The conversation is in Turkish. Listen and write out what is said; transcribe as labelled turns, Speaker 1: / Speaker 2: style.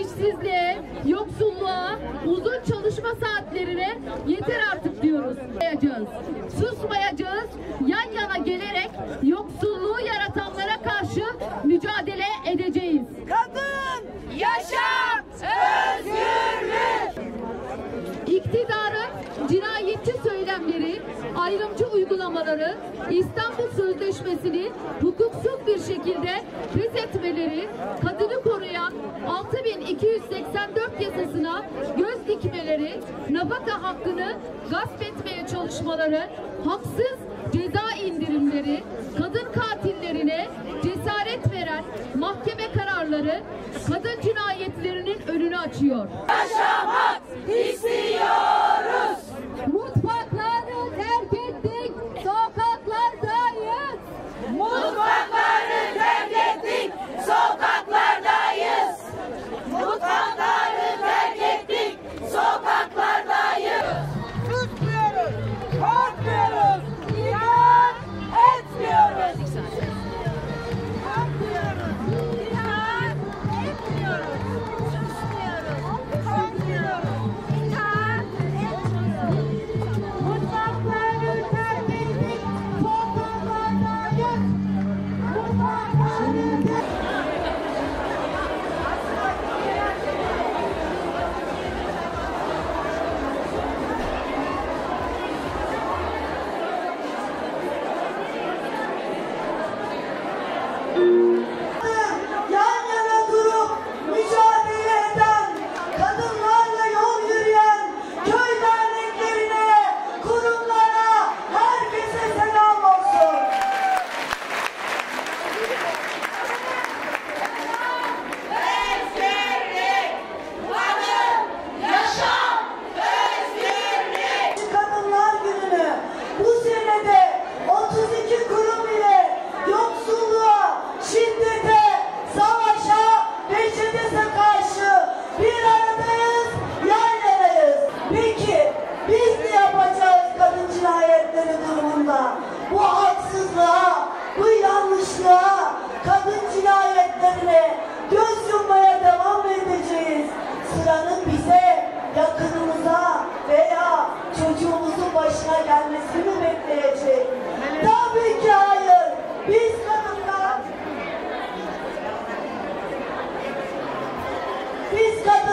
Speaker 1: işsizliğe, yoksulluğa, uzun çalışma saatlerine yeter artık diyoruz. Susmayacağız. Susmayacağız. Yan yana gelerek yoksulluğu yaratanlara karşı mücadele edeceğiz. Kadın, yaşam, özgürlük. İktidarın cinayetçi söylemleri, ayrımcı uygulamaları, İstanbul Sözleşmesi'ni hukuksuz bir şekilde feshetmeleri, kadını koruyan 6284 yasasına göz dikmeleri, nafaka hakkını gasp etmeye çalışmaları, haksız ceza indirimleri, kadın katillerine cesaret veren mahkeme kararları kadın cinayetlerinin önünü açıyor. Yaşamak istiyor.
Speaker 2: durumda. Bu haksızlığa, bu yanlışlığa, kadın cinayetlerine göz yummaya devam edeceğiz. Sıranın bize, yakınımıza veya çocuğumuzun başına gelmesini bekleyecek? Tabii ki hayır. Biz kadınlar biz kadınlar